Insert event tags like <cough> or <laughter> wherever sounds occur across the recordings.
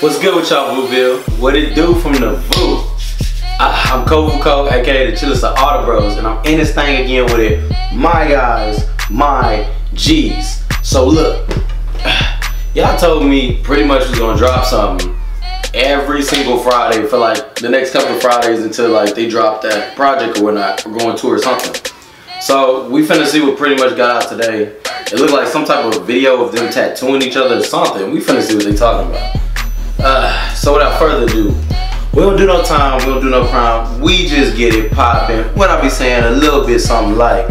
What's good with y'all, Vueville? What it do from the Vu? I, I'm Kovu Cole, aka the chillest of all the bros, and I'm in this thing again with it. My guys, my G's. So look, <sighs> y'all told me PRETTYMUCH was gonna drop something every single Friday for like the next couple of Fridays until like they drop that project or whatnot, or going tour or something. So we finna see what PRETTYMUCH got out today. It looked like some type of video of them tattooing each other or something. We finna see what they talking about. Uh, so without further ado, we don't do no time, we don't do no crime. We just get it popping. What I be saying, a little bit something like.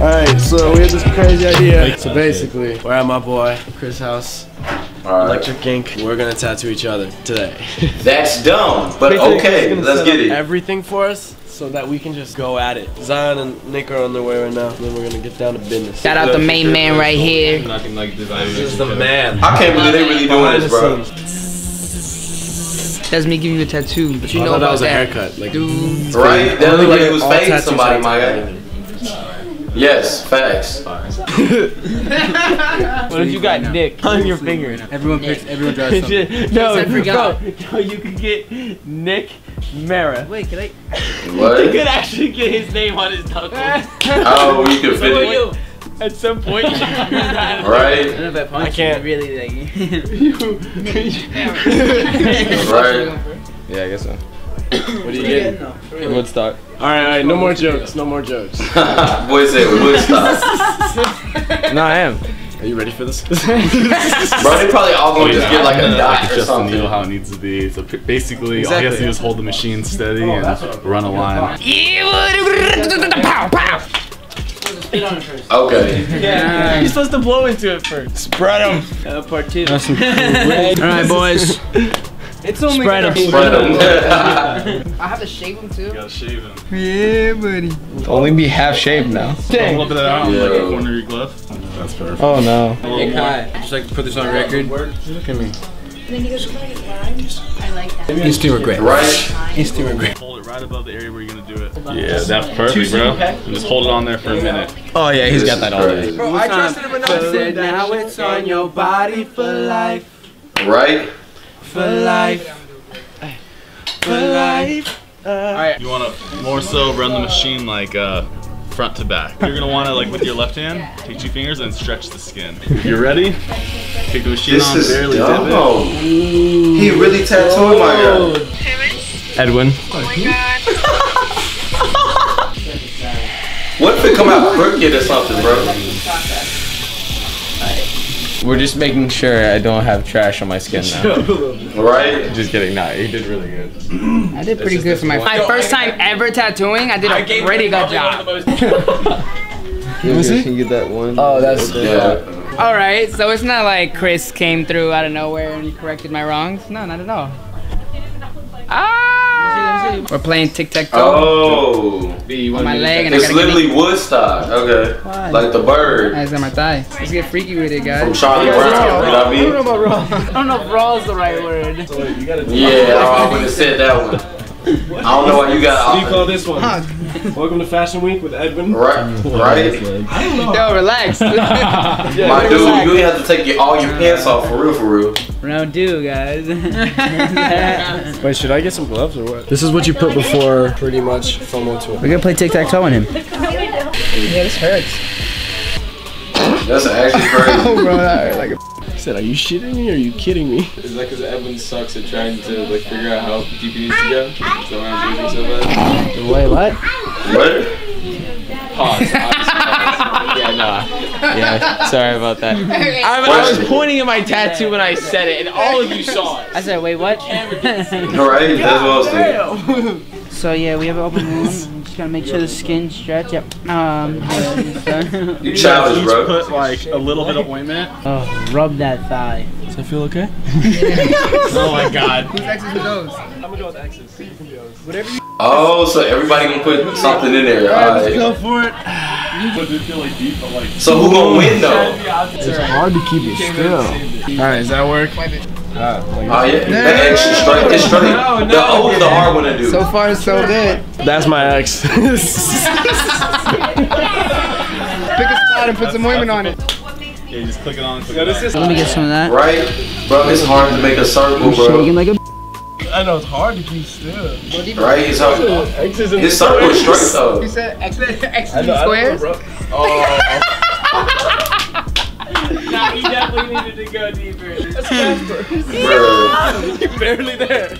Alright, so we had this crazy idea. So basically, we're at my boy, Chris' house, Alright. Electric Ink. We're gonna tattoo each other today. That's dumb, but Basically, okay, Chris is gonna let's get it. Everything for us so that we can just go at it. Zion and Nick are on their way right now, and then we're gonna get down to business. Shout out the main man right here. Nothing like design. This is the man. I can't believe they really doing this, bro. That's me giving you a tattoo, but you I know thought that was a that. haircut. Like, Dude. Right? That looked like he was all fading tattoos somebody, have my to guy. be- Yes, facts. <laughs> What if you got Nick <laughs> on your finger? Everyone picks, everyone draws <laughs> something. no, bro, no, you could get Nick Mara. Wait, can I? You What? could actually get his name on his knuckles. <laughs> Oh, you can fit So it. at some point, you should do that. Right? don't know if I punch I can't. you, really like. <laughs> Right. <laughs> Yeah, I guess so. What are you getting? Woodstock. Alright, alright, no more jokes, no more jokes. Boy said Woodstock. No, I am. Are you ready for this? <laughs> Bro, they probably all gonna just get like a dot or Just the needle how it needs to be. So p- basically, all you have to do is hold the machine steady and run a line. Pow, pow. Okay. <laughs> You're supposed to blow into it first. Spread them. Uh, part two. <laughs> Alright, boys. It's only Spread 'em. Spread 'em. <laughs> I have to shave him too. gotta shave him. Yeah, buddy. Only be half shaved now. A little bit of that on like Yeah. the corner of your glove. That's perfect. Oh no. Hey Kai, just like to put this on record. Look at me. Instant regret. Right? Instant regret. Hold it right above the area where you're gonna do it. Yeah, that's perfect, bro. And just hold it on there for a minute. Oh yeah, he's got that all day. Bro, I trusted him enough to say now it's on your body for life, Right? For life, for life. All right. You wanna more so run the machine like uh, front to back. You're gonna wanna like with your left hand, take two fingers and stretch the skin. You're ready, take the machine This on, is barely dip it. dumb. He really tattooed my guy. Edwin. Oh my god. What if it come out crooked or something, bro? We're just making sure I don't have trash on my skin now. <laughs> Right? just kidding. Nah, he did really good. I did pretty good for my my first time ever tattooing. I did a pretty good job. <laughs> Can you get that one? Oh, that's Yeah. all right. So it's not like Chris came through out of nowhere and corrected my wrongs. No, not at all. Ah! We're playing tic tac toe Oh. on my leg, and I literally Woodstock. Okay. Why? Like the bird eyes on my thigh. Let's get freaky with it, guys. from Charlie Brown. You know what I mean? I don't know if raw is the right word. Yeah, I would have said that one. I don't know why you What do you got call this one? Ah, <laughs> Welcome to Fashion Week with Edwin. right, right. <laughs> Yo, relax. <laughs> My dude, you have to take your, all your uh, pants off for real, for real. Round two, guys. Wait, should I get some gloves or what? This is what you put before PRETTYMUCH FOMO tour. We're gonna play tic tac toe on him. Yeah, this hurts. That's actually crazy. Oh, bro, that like a. I said, are you shitting me or are you kidding me? Is that because Edwin sucks at trying to like figure out how deep he needs to go? Is that why I'm losing so bad? Wait, what? What? Pause. yeah, nah. Yeah, sorry about that. I, I was pointing at my tattoo when I said it, and all of you saw it. I said, wait, what? Right? That's what I was thinking. <laughs> so yeah, we have an open wound. Just gotta make sure the skin stretch. Yep. Um. You childish, Each bro. put like a little bit of ointment. oh, rub that thigh. Does that feel okay? <laughs> Oh my god. Who's X's with those? I'm gonna go with X's. Oh, so everybody gonna put something in there. Alright. for it. But it feel like deep, but like So who gonna win though? It's hard to keep it still. Alright, does that work? Oh yeah, that extra straight. It's straight. The O is the hard one to do. So far, so good. That's my ex. <laughs> Pick a spot and put some ointment on it. Yeah, just click it on. Click Yeah, it this on. is Let me get some of that. Right? Bro, it's hard to make a circle, Shaking bro. like a. I know it's hard to keep still. Right? It's hard. X's and This circle is straight though. said X, X I know, I know, squares? bro. Oh. <laughs> nah, you definitely <laughs> needed to go deeper. That's Casper. Bro. You're barely there.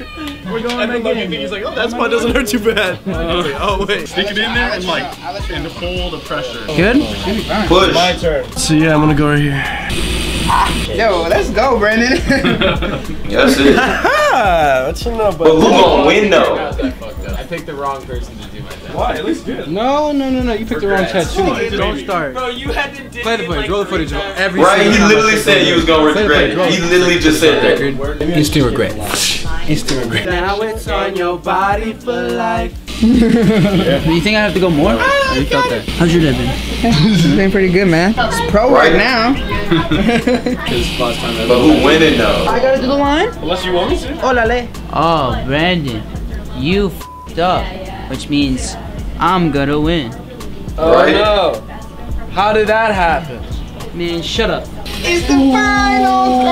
We're going and then look at me, he's like, oh, that spot doesn't hurt too bad. <laughs> oh, wait. Stick it in there and like, and hold the pressure. Good? Push. My turn. So yeah, I'm gonna go right here. Yo, let's go, Brandon. That's it. Ah, what you know, But who gonna win though? I picked the wrong person to do my tattoo. Why? At least good. No, no, no, no. You picked the wrong tattoo. Don't start. Bro, you had to dig Play the footage. like, Roll the footage. of times. Every Right? single He literally said he was gonna Play regret it. He literally just said that. record. Instant regret. Instant regret. Now it's on your body for life. Do <laughs> you think I have to go more? Oh, How you felt that? How's your day been? <laughs> Doing pretty good, man. It's pro Right. right now. <laughs> But who winning though? I gotta do the line? Unless you want me to. Olale. Oh, Brandon, you fed up, which means I'm gonna win. Oh Right. no. How did that happen? Man, shut up. It's the final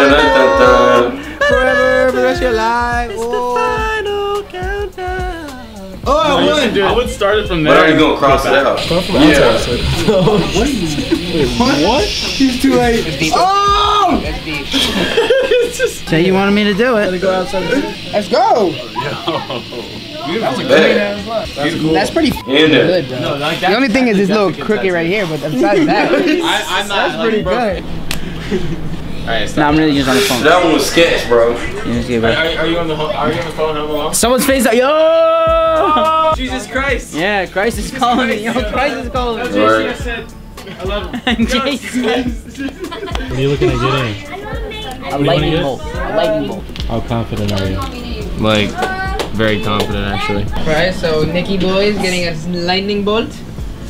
Da-da-da-da-da. Forever, for the rest of your life. Oh. Final countdown. Oh, I No, won. you- I would start it from there. But are you gonna cross it out? Yeah. <laughs> What? He's too late. Oh! Say you wanted me to do it. Let's go. Bet. That's pretty In there. good, bro. The only thing is this little crooked right here, but besides that, <laughs> I, I'm not. that's pretty good. Nah, I'm really just on the phone. That one was sketch, bro. Yeah, let's get it, bro. Are, are you on the Are you on the phone home alone? Someone's face out. Yo! Oh! Jesus Christ. Yeah, Christ is calling me. Yo, Christ is calling me. Right. said, I love him. <laughs> And What are you looking to get in? A lightning bolt. A lightning bolt. How confident are you? Like, very confident actually. Right, so Nicky Boy is getting a lightning bolt.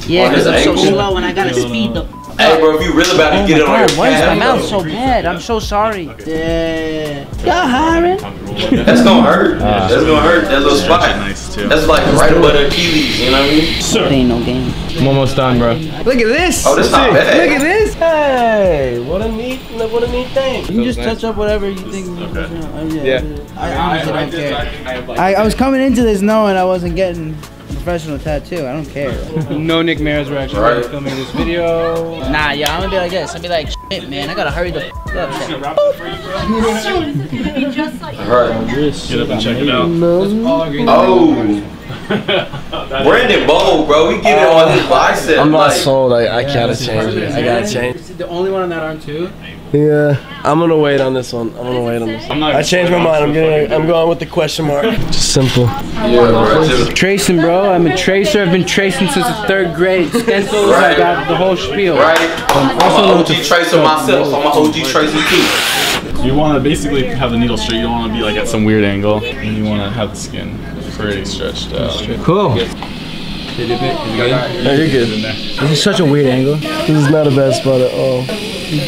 Yeah, because I'm so slow and I gotta speed the. Hey, bro, if you really about to Oh get it on your god, why is my mouth so bad? I'm so sorry. Yeah. Y'all hiring? that's gonna hurt. Uh, that's gonna hurt. That little spot. Nice too. That's like right above the Achilles. You know what I mean? It ain't no game. I'm almost done, bro. Look at this. Oh, that's not bad. Look at this. Hey, what a neat, what a neat thing. You can just touch up whatever you think. Oh, yeah. I honestly don't care. I, I was coming into this knowing I wasn't getting a professional tattoo. I don't care. No Nick Mares were actually Right. filming this video. Nah, yeah, I'm gonna be like this. I'll be like, shit, man, I gotta hurry the f- up. <laughs> Right. Get up and check it out. Oh. <laughs> Brandon Bowl, bro. We get it on his oh. bicep. I'm not like, sold. I, I gotta change it. I gotta change. Is it the only one on that arm too? Yeah, I'm gonna wait on this one. I'm gonna wait on this. I'm. I changed my mind. I'm getting. I'm going with the question mark. Just simple. Yeah, Tracing, bro. I'm a tracer. I've been tracing since the third grade. Stencils. I got the whole spiel. Right? I'm an OG tracer myself. I'm an OG tracer too. You want to basically have the needle straight. You don't want to be like at some weird angle, and you want to have the skin pretty stretched out. Cool. No, you're good. This is such a weird angle. This is not a bad spot at all.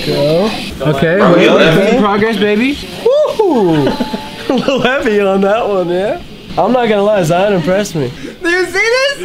Go. Okay. Bro, he left Making me. progress, baby. Woo! a little heavy on that one, yeah. I'm not gonna lie, Zion impressed me. Do you see this?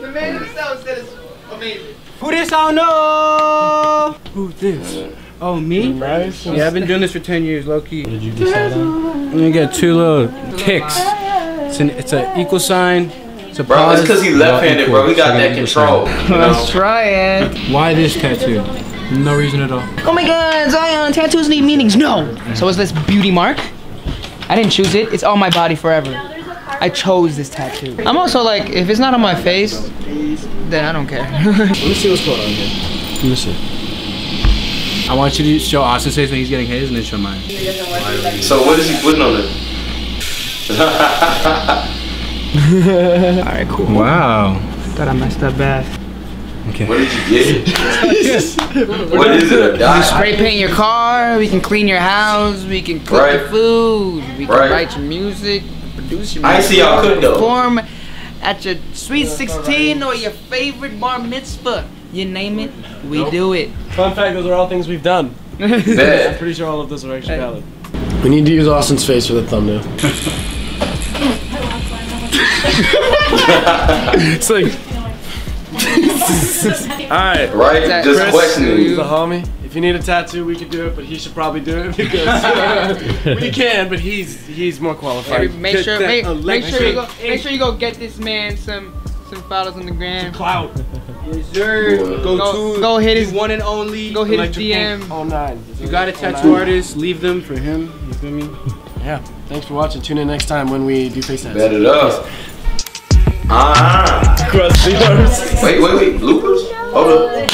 the man himself said it's amazing. Who this? I don't know. Who this? Oh, me? Nice. Yeah, I've been doing this for 10 years, low key. What did you decide on? I'm gonna get two little kicks. It's an it's an equal sign. It's a Bro, pause. it's because he left-handed, bro. He got that control. You know? Let's try it. Why this tattoo? No reason at all. Oh my god, Zion, tattoos need meanings. No. So is this beauty mark? I didn't choose it. It's on my body forever. I chose this tattoo. I'm also like, if it's not on my face, then I don't care. <laughs> Let me see what's going on here. Let me see. I want you to show Austin's face when he's getting his and then show mine. So what is he putting on it? <laughs> Alright, cool. Wow. Thought I messed up bad. What did you get? <laughs> what is it? A dot? Spray paint your car, we can clean your house, we can cook Right. your food, we can Right. write your music, produce your I music, see y'all cook, though. perform at your sweet 16 or your favorite bar mitzvah. You name it, we do it. Fun fact: those are all things we've done. <laughs> I'm pretty sure all of those are actually valid. We need to use Austin's face for the thumbnail. <laughs> it's like <laughs> Alright. Right? That Just Chris, questioning He's you. the homie. If you need a tattoo, we could do it, but he should probably do it <laughs> because uh, we can, but he's he's more qualified. Every- make sure make, make sure you go make sure you go get this man some some follows on the gram. clout. Yes, sir. Go, Go, to go hit his one and only. go hit his Electric Pink DM. 09. You got a tattoo artist, leave them for him. You feel me? Yeah. Thanks for watching. Tune in next time when we do face tats. Bet it up. Ah. Crusty nurse. Wait, wait, wait. Bloopers? Hold up.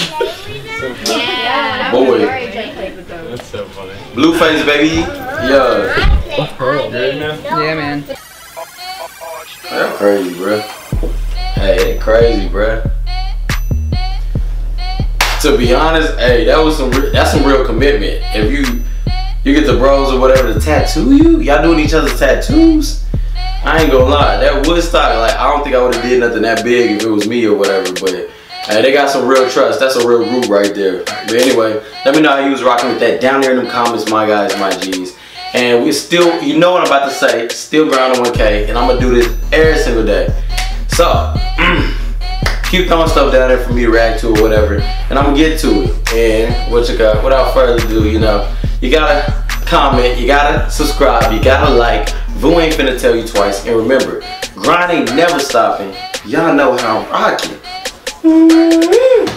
Yeah. Boy. That's so funny. Blueface, baby. Yeah. Great, man. Yeah, man. That's crazy, bruh. Hey, crazy, bruh. To be honest, hey, that was some re- that's some real commitment. If you you get the bros or whatever to tattoo you, y'all doing each other's tattoos. I ain't gonna lie, that Woodstock, like I don't think I would have did nothing that big if it was me or whatever. But hey, they got some real trust. That's a real group right there. But anyway, let me know how you was rocking with that down there in them comments, my guys, my G's. And we still, you know what I'm about to say, still grinding 1K, and I'm gonna do this every single day. So, <clears throat> keep throwing stuff down there for me to react to or whatever, and I'm gonna get to it. And what you got, without further ado, you know, you gotta comment, you gotta subscribe, you gotta like. Vu ain't finna tell you twice. And remember, grind ain't never stopping. Y'all know how I'm rocking. Mm-hmm.